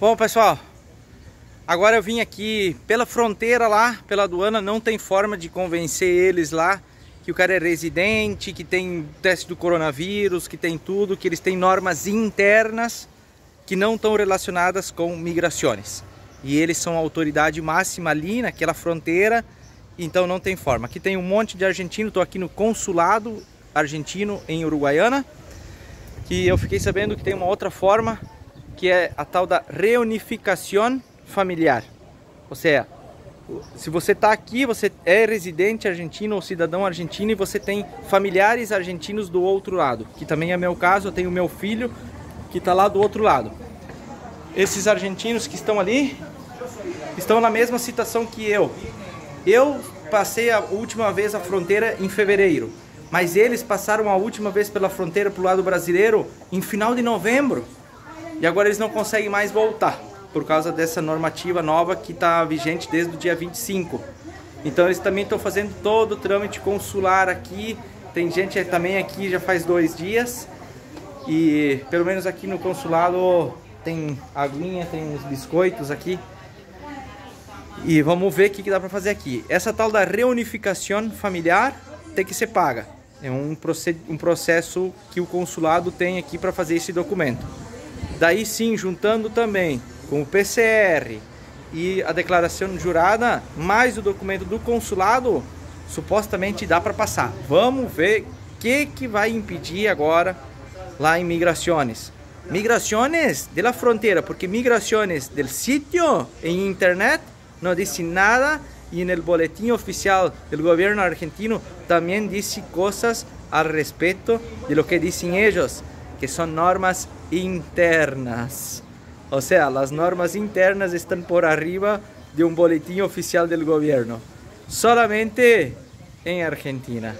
Bom, pessoal, agora eu vim aqui pela fronteira lá, pela aduana, não tem forma de convencer eles lá que o cara é residente, que tem teste do coronavírus, que tem tudo, que eles têm normas internas que não estão relacionadas com migrações. E eles são a autoridade máxima ali naquela fronteira, então não tem forma. Aqui tem um monte de argentino, estou aqui no consulado argentino em Uruguaiana, que eu fiquei sabendo que tem uma outra forma, que é a tal da reunificação familiar. Ou seja, se você está aqui, você é residente argentino ou cidadão argentino e você tem familiares argentinos do outro lado, que também é meu caso, eu tenho meu filho que está lá do outro lado. Esses argentinos que estão ali estão na mesma situação que eu. Eu passei a última vez a fronteira em fevereiro, mas eles passaram a última vez pela fronteira para o lado brasileiro em final de novembro e agora eles não conseguem mais voltar por causa dessa normativa nova que está vigente desde o dia 25. Então eles também estão fazendo todo o trâmite consular aqui. Tem gente também aqui já faz dois dias. E pelo menos aqui no consulado tem aguinha, tem uns biscoitos aqui. E vamos ver o que, que dá para fazer aqui. Essa tal da reunificação familiar tem que ser paga. É um, um processo que o consulado tem aqui para fazer esse documento. Daí sim, juntando também com o PCR e a declaração jurada, mais o documento do consulado, supostamente dá para passar. Vamos ver o que, que vai impedir agora lá em migrações. Migrações de la fronteira, porque migrações del sitio em internet não disse nada e no boletim oficial do governo argentino também disse coisas a respeito de lo que dizem eles, que são normas internas. O sea, las normas internas están por arriba de un boletín oficial del gobierno. Solamente en Argentina.